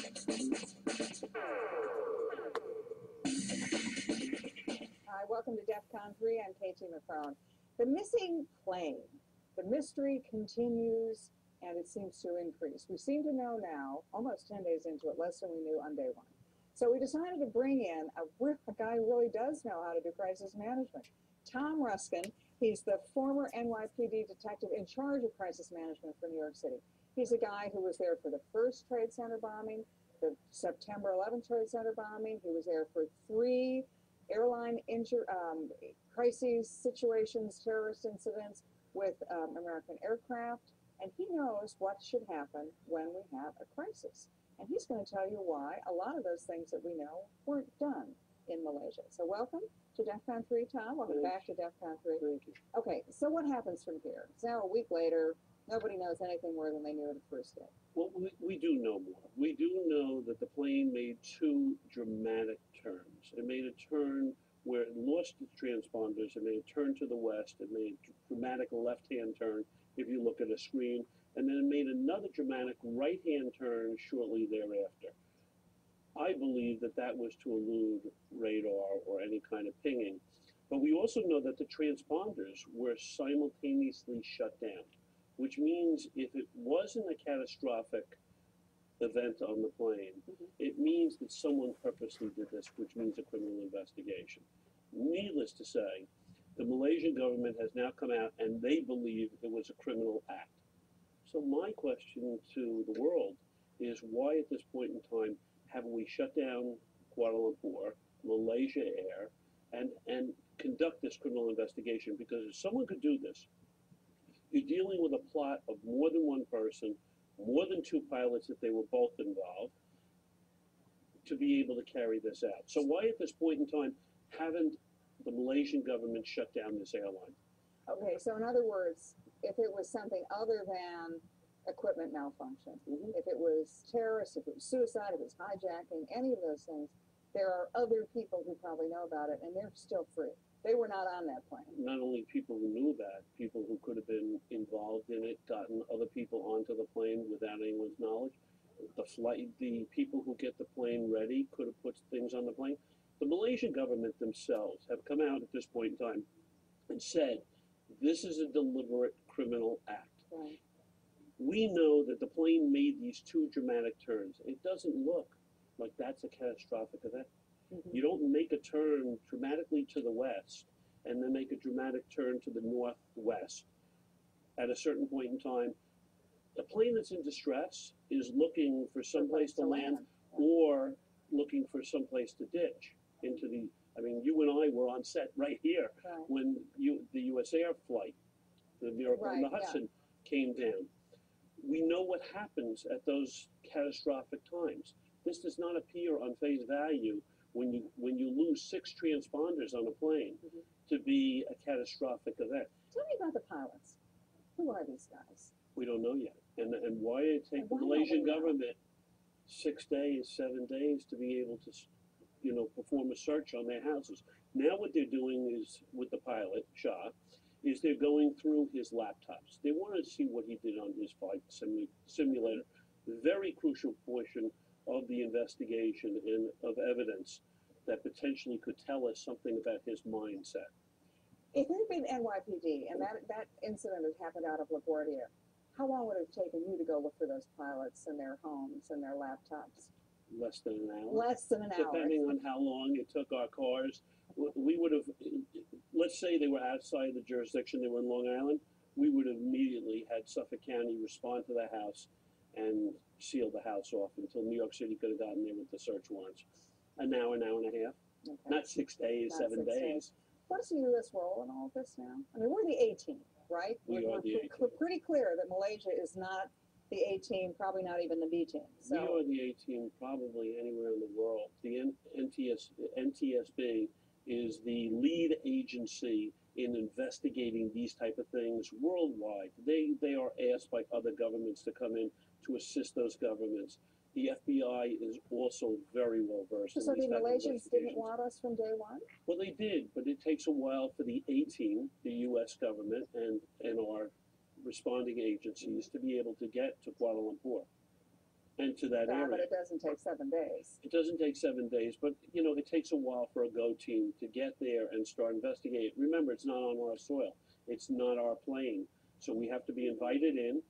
Hi, welcome to DEFCON 3. I'm KT McFarland. The missing plane. The mystery continues and it seems to increase. We seem to know now, almost 10 days into it, less than we knew on day one. So we decided to bring in a, a guy who really does know how to do crisis management. Tom Ruskin, he's the former NYPD detective in charge of crisis management for New York City. He's a guy who was there for the first Trade Center bombing, the September 11th Trade Center bombing. He was there for three airline injury, um, crises, situations, terrorist incidents with um, American aircraft, and he knows what should happen when we have a crisis. And he's going to tell you why a lot of those things that we know weren't done in Malaysia. So welcome to DEFCON 3, Tom. Welcome back to DEFCON 3. Thank you. Okay, so what happens from here? It's now a week later. Nobody knows anything more than they knew the first day. Well, we, we do know more. We do know that the plane made two dramatic turns. It made a turn where it lost its transponders. It made a turn to the west. It made a dramatic left-hand turn if you look at a screen. And then it made another dramatic right-hand turn shortly thereafter. I believe that that was to elude radar or any kind of pinging. But we also know that the transponders were simultaneously shut down, which means if it wasn't a catastrophic event on the plane, Mhm. it means that someone purposely did this, which means a criminal investigation. Needless to say, the Malaysian government has now come out and they believe it was a criminal act. So my question to the world is why at this point in time haven't we shut down Kuala Lumpur, Malaysia Air, and, and conduct this criminal investigation? Because if someone could do this, you're dealing with a plot of more than one person, more than two pilots if they were both involved, to be able to carry this out. So why at this point in time haven't the Malaysian government shut down this airline? Okay, so in other words, if it was something other than equipment malfunction, Mhm. if it was terrorist, if it was suicide, if it was hijacking, any of those things, there are other people who probably know about it and they're still free. They were not on that plane. Not only people who knew that, people who could have been involved in it, gotten other people onto the plane without anyone's knowledge. The flight, the people who get the plane ready could have put things on the plane. The Malaysian government themselves have come out at this point in time and said, this is a deliberate criminal act. Right. We know that the plane made these two dramatic turns. It doesn't look like that's a catastrophic event. Mhm. You don't make a turn dramatically to the west and then make a dramatic turn to the northwest at a certain point in time. A plane that's in distress is looking for some place to land or looking for some place to ditch into the. I mean, you and I were on set right here Right. when you the U.S. Air flight, the Miracle on the Right, yeah. Hudson, came down. We know what happens at those catastrophic times. This does not appear on face value when you when you lose six transponders on a plane Mhm. to be a catastrophic event. Tell me about the pilots. Who are these guys? We don't know yet, and and why it take the why don't Malaysian we know? government six days, seven days to be able to, s- you know, perform a search on their houses. Now what they're doing is with the pilot Shah, is they're going through his laptops. They wanted to see what he did on his flight simu- simulator. Very crucial portion of the investigation and of evidence that potentially could tell us something about his mindset. If it had been NYPD and that, that incident had happened out of LaGuardia, how long would it have taken you to go look for those pilots and their homes and their laptops? Less than an hour. Less than an hour. depending on how long it took our cars. We would have, let's say they were outside the jurisdiction, they were in Long Island, we would have immediately had Suffolk County respond to the house and seal the house off until New York City could have gotten there with the search warrants. An hour, an hour and a half, Okay. not six days, Not seven six days. What is the U.S. role in all of this now? I mean, we're the A team, right? We We're- are we're the pre- A team. Pretty clear that Malaysia is not the A team, probably not even the B team. We So, are the A team probably anywhere in the world. The N- NTS, NTSB is the lead agency in investigating these type of things worldwide. They, they are asked by other governments to come in to assist those governments. The FBI is also very well versed in so the these of Malaysians didn't want us from day one? Well, they did, but it takes a while for the A team, the U.S. government, and, and our responding agencies to be able to get to Kuala Lumpur. And to that Yeah, but area. it doesn't take seven days. It doesn't take seven days, but you know, it takes a while for a go team to get there and start investigating. Remember, it's not on our soil. It's not our plane. So we have to be invited in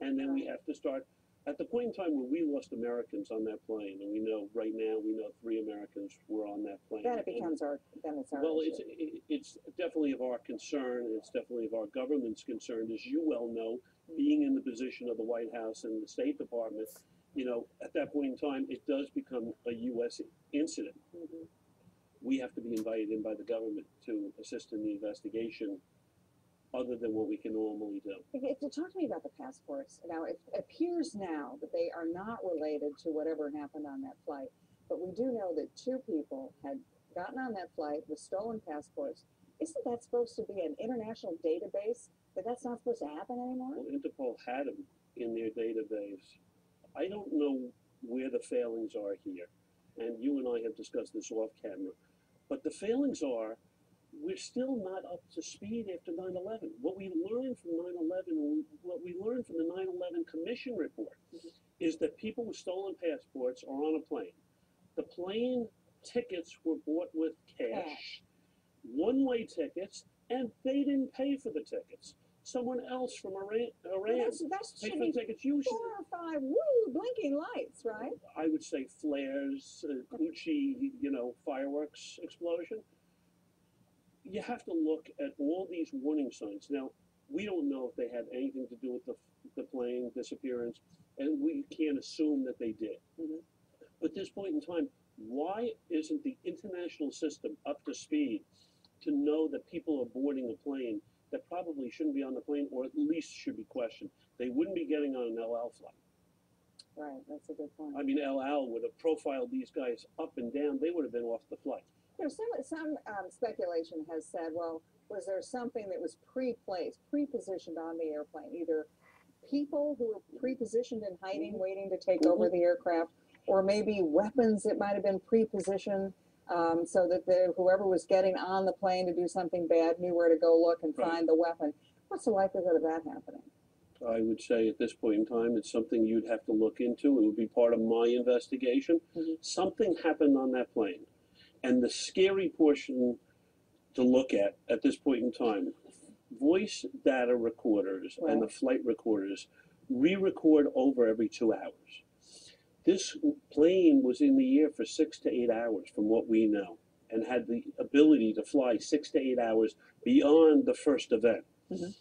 and then we have to start at the point in time when we lost Americans on that plane, and we know right now we know three Americans were on that plane. Then it and- becomes our, then it's our well, issue. it's, it- it's definitely of our concern, and it's definitely of our government's concern, as you well know, being in the position of the White House and the State Department, you know, at that point in time, it does become a US incident. Mhm. We have to be invited in by the government to assist in the investigation, other than what we can normally do. To talk to me about the passports. Now, it appears now that they are not related to whatever happened on that flight. But we do know that two people had gotten on that flight with stolen passports. Isn't that supposed to be an international database? That that's not supposed to happen anymore? Well, Interpol had them in their database. I don't know where the failings are here, and you and I have discussed this off camera. But the failings are, we're still not up to speed after 9/11. What we learned from 9/11, what we learned from the 9/11 Commission report, Mhm. is that people with stolen passports are on a plane. The plane tickets were bought with cash, Cash. one-way tickets, and they didn't pay for the tickets. Someone else from Iran, Iran that's, that's paid should for the be tickets. Usually, four or five woo blinking lights, right? I would say flares, uh, Gucci, you know, fireworks explosion. You have to look at all these warning signs. Now, we don't know if they had anything to do with the, the plane disappearance, and we can't assume that they did. Mhm. But at this point in time, why isn't the international system up to speed to know that people are boarding a plane that probably shouldn't be on the plane, or at least should be questioned? They wouldn't be getting on an El Al flight. Right, that's a good point. I mean, El Al would have profiled these guys up and down. They would have been off the flight. There's some, some um, speculation has said, well, was there something that was pre-placed, pre-positioned on the airplane? Either people who were pre-positioned in hiding, waiting to take over the aircraft, or maybe weapons that might have been pre-positioned um, so that the, whoever was getting on the plane to do something bad knew where to go look and Right. find the weapon. What's the likelihood of that happening? I would say at this point in time, it's something you'd have to look into. It would be part of my investigation. Mhm. Something happened on that plane. And the scary portion to look at at this point in time, voice data recorders and the flight recorders re-record over every two hours. This plane was in the air for six to eight hours from what we know and had the ability to fly six to eight hours beyond the first event. Mhm.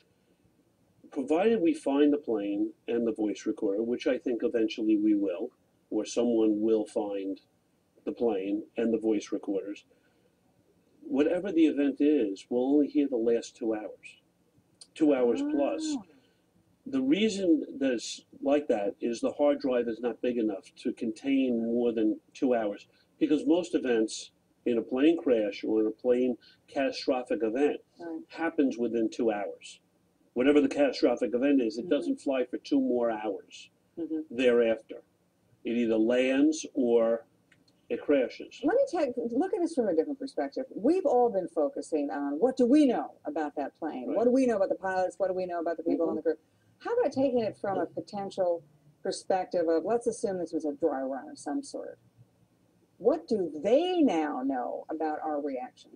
Provided we find the plane and the voice recorder, which I think eventually we will, or someone will find the plane and the voice recorders, whatever the event is, we'll only hear the last two hours. Two hours plus. The reason that it's like that is the hard drive is not big enough to contain more than two hours. Because most events in a plane crash or in a plane catastrophic event Right. happens within two hours. Whatever the catastrophic event is, it Mhm. doesn't fly for two more hours Mhm. thereafter. It either lands or it crashes. Let me take look at this from a different perspective. We've all been focusing on what do we know about that plane? What do we know about the pilots? What do we know about the people on the crew? How about taking it from a potential perspective of let's assume this was a dry run of some sort. What do they now know about our reaction?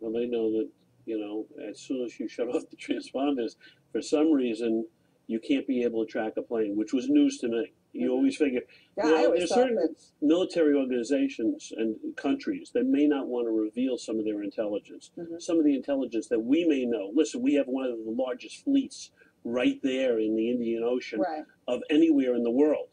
Well, they know that, you know, as soon as you shut off the transponders, for some reason, you can't be able to track a plane, which was news to me. You Mhm. always figure Yeah, Well, I always there's certain- that military organizations and countries that may not want to reveal some of their intelligence, Mhm. some of the intelligence that we may know. Listen, we have one of the largest fleets right there in the Indian Ocean right. of anywhere in the world.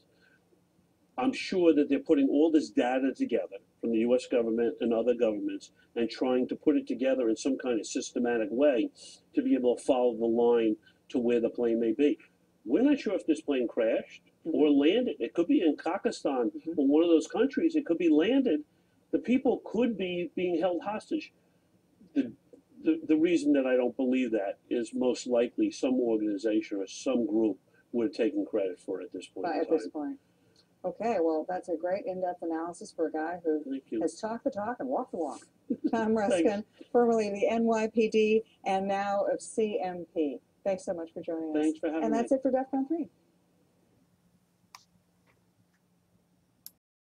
I'm sure that they're putting all this data together from the US government and other governments and trying to put it together in some kind of systematic way to be able to follow the line to where the plane may be. We're not sure if this plane crashed or landed. It could be in Kakistan Mhm. or one of those countries. It could be landed. The people could be being held hostage. The, the, the reason that I don't believe that is most likely some organization or some group would have taken credit for it at this point in at time. this point. Okay, well, that's a great in-depth analysis for a guy who Thank you. has talked the talk and walked the walk. Tom Thanks. Ruskin, formerly of the NYPD and now of CMP. Thanks so much for joining us. Thanks for having And me. that's it for DEF CON 3.